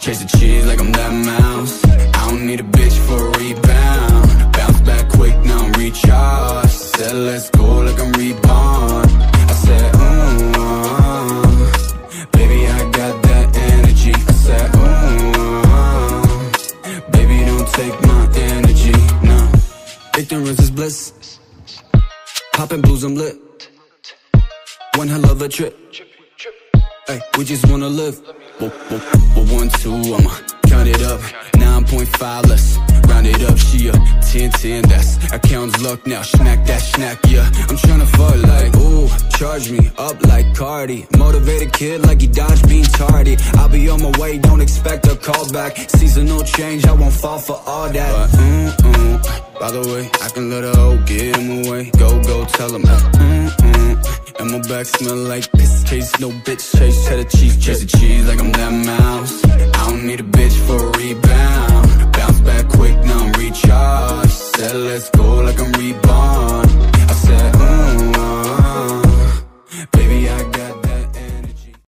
Chase the cheese like I'm that mouse. I don't need a bitch for a rebound. Bounce back quick, now I'm recharged. Said let's go like I'm reborn. I said, ooh, uh, baby, I got that energy. I said, ooh, uh, baby, don't take my energy, no. Ignorance is bliss. Popping blues, I'm lit. One hell of a trip. Hey, we just wanna live. One, two, I'ma count it up. 9.5, let's round it up. She a 10, 10, that's account's luck now. Snack that snack, yeah. I'm tryna fuck like, ooh, charge me up like Cardi. Motivated kid like he dodged being tardy. I'll be on my way, don't expect a call back. Seasonal change, I won't fall for all that. But, mm, mm, by the way, I can let a hoe get him away. Go, go, tell him. Mm, mm. And my back smell like piss. Chase no bitch, chase cheddar cheese. Chase the cheese like I'm that mouse